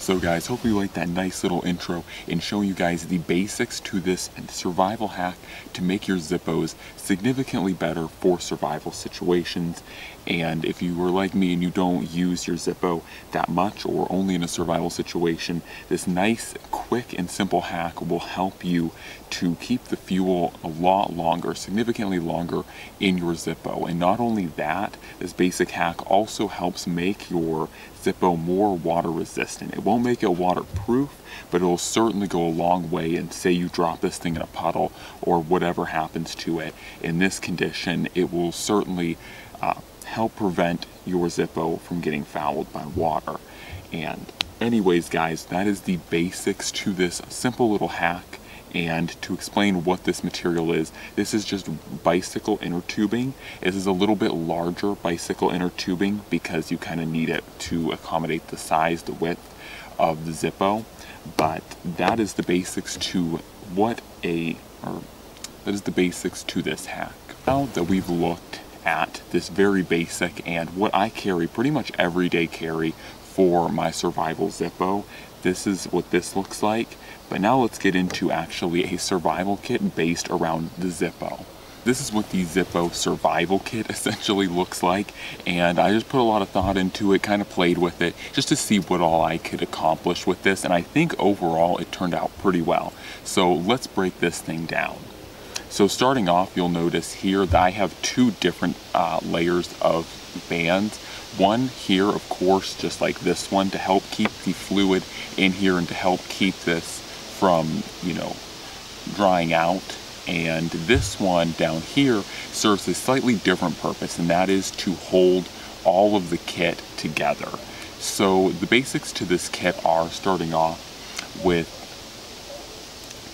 So guys, hopefully you liked that nice little intro in showing you guys the basics to this survival hack to make your Zippos significantly better for survival situations. And if you were like me and you don't use your Zippo that much or only in a survival situation, this nice, quick, and simple hack will help you to keep the fuel a lot longer, significantly longer in your Zippo. And not only that, this basic hack also helps make your Zippo more water resistant. It won't make it waterproof, but it'll certainly go a long way and say you drop this thing in a puddle or whatever happens to it. In this condition, it will certainly uh, help prevent your Zippo from getting fouled by water. And anyways, guys, that is the basics to this simple little hack. And to explain what this material is, this is just bicycle inner tubing. This is a little bit larger bicycle inner tubing because you kind of need it to accommodate the size, the width of the Zippo. But that is the basics to what a, or that is the basics to this hack. Now that we've looked at this very basic and what I carry pretty much everyday carry for my survival Zippo, this is what this looks like. But now let's get into actually a survival kit based around the Zippo. This is what the Zippo survival kit essentially looks like and I just put a lot of thought into it, kind of played with it just to see what all I could accomplish with this and I think overall it turned out pretty well. So let's break this thing down. So starting off you'll notice here that I have two different uh, layers of bands one here, of course, just like this one, to help keep the fluid in here and to help keep this from, you know, drying out. And this one down here serves a slightly different purpose, and that is to hold all of the kit together. So the basics to this kit are starting off with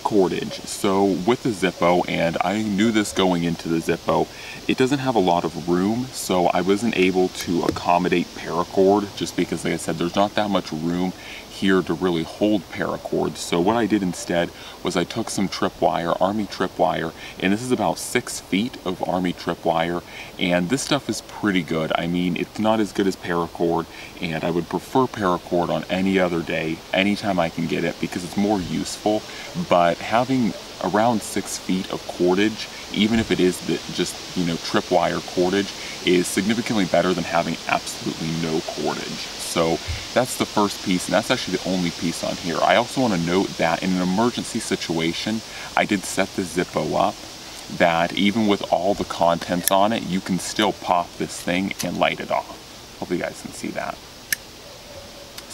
cordage. So with the Zippo, and I knew this going into the Zippo, it doesn't have a lot of room, so I wasn't able to accommodate paracord just because, like I said, there's not that much room here to really hold paracord. So what I did instead was I took some tripwire, army tripwire, and this is about six feet of army tripwire, and this stuff is pretty good. I mean, it's not as good as paracord, and I would prefer paracord on any other day, anytime I can get it, because it's more useful, but having around six feet of cordage, even if it is the, just, you know, tripwire cordage, is significantly better than having absolutely no cordage. So that's the first piece, and that's actually the only piece on here. I also want to note that in an emergency situation, I did set the Zippo up that even with all the contents on it, you can still pop this thing and light it off. Hope you guys can see that.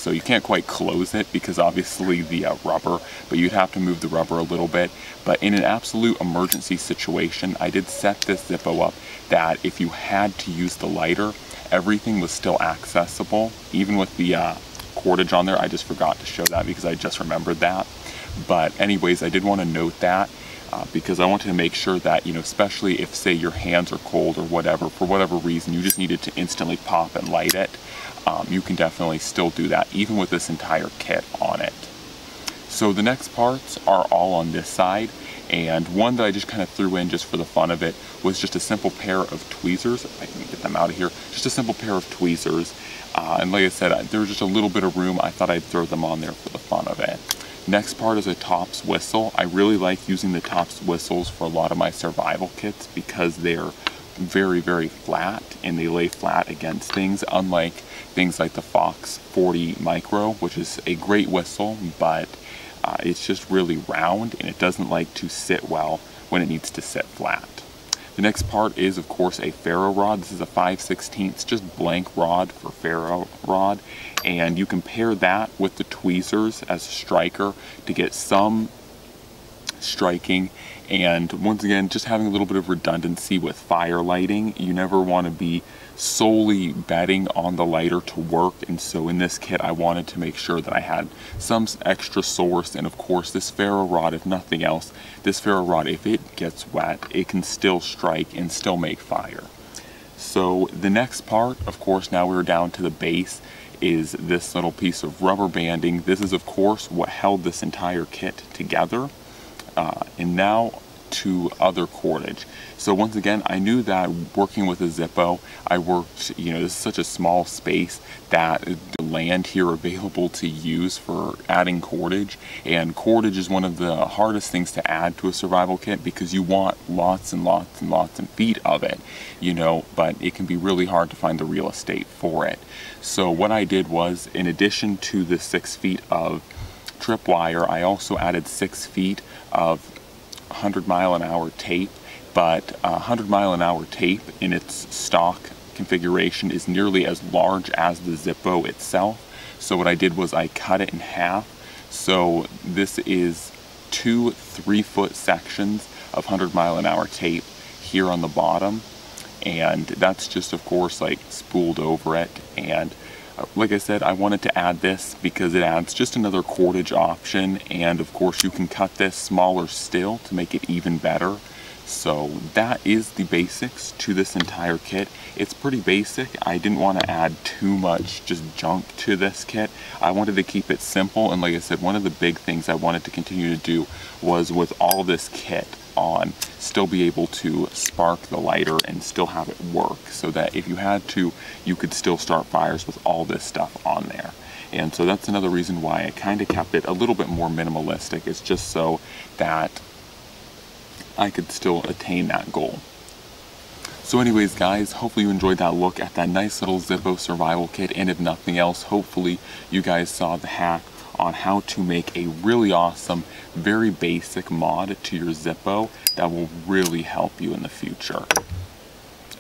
So you can't quite close it because obviously the uh, rubber, but you'd have to move the rubber a little bit. But in an absolute emergency situation, I did set this Zippo up that if you had to use the lighter, everything was still accessible, even with the uh, cordage on there. I just forgot to show that because I just remembered that. But anyways, I did want to note that uh, because I wanted to make sure that, you know, especially if say your hands are cold or whatever, for whatever reason, you just needed to instantly pop and light it, um, you can definitely still do that even with this entire kit on it. So the next parts are all on this side and one that I just kind of threw in just for the fun of it was just a simple pair of tweezers. I can get them out of here. Just a simple pair of tweezers. Uh, and like I said, there was just a little bit of room. I thought I'd throw them on there for the fun of it. Next part is a Tops whistle. I really like using the Tops whistles for a lot of my survival kits because they're very, very flat and they lay flat against things, unlike things like the Fox 40 Micro, which is a great whistle, but uh, it's just really round and it doesn't like to sit well when it needs to sit flat. The next part is of course a ferro rod. This is a 5 16 just blank rod for ferro rod. And you can pair that with the tweezers as a striker to get some striking. And once again just having a little bit of redundancy with fire lighting. You never want to be solely betting on the lighter to work and so in this kit I wanted to make sure that I had some extra source and of course this ferro rod if nothing else this ferro rod if it gets wet it can still strike and still make fire. So the next part of course now we're down to the base is this little piece of rubber banding. This is of course what held this entire kit together. Uh, and now to other cordage. So once again, I knew that working with a Zippo, I worked, you know, this is such a small space that the land here available to use for adding cordage. And cordage is one of the hardest things to add to a survival kit because you want lots and lots and lots and feet of it, you know, but it can be really hard to find the real estate for it. So what I did was, in addition to the six feet of tripwire, I also added six feet of 100 mile an hour tape but 100 mile an hour tape in its stock configuration is nearly as large as the Zippo itself. So what I did was I cut it in half. So this is two three foot sections of 100 mile an hour tape here on the bottom. And that's just of course like spooled over it. And like I said, I wanted to add this because it adds just another cordage option. And of course you can cut this smaller still to make it even better. So that is the basics to this entire kit. It's pretty basic. I didn't want to add too much just junk to this kit. I wanted to keep it simple and like I said, one of the big things I wanted to continue to do was with all this kit on, still be able to spark the lighter and still have it work so that if you had to, you could still start fires with all this stuff on there. And so that's another reason why I kind of kept it a little bit more minimalistic. It's just so that I could still attain that goal. So anyways guys, hopefully you enjoyed that look at that nice little Zippo survival kit and if nothing else, hopefully you guys saw the hack on how to make a really awesome, very basic mod to your Zippo that will really help you in the future.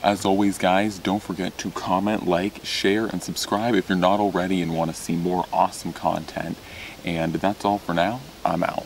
As always guys, don't forget to comment, like, share, and subscribe if you're not already and want to see more awesome content. And that's all for now. I'm out.